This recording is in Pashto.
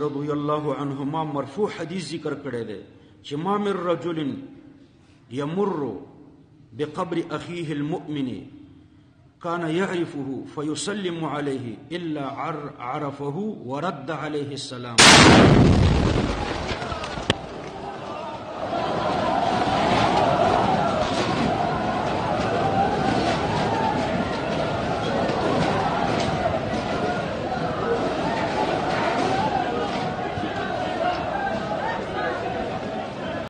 رضی الله عنهما مرفوع حدیث ذکر کړی دی چې ما من رجل يمر بقبر اخيه المؤمن كان يعرفه فيسلم عليه الا عرفه ورد عليه السلام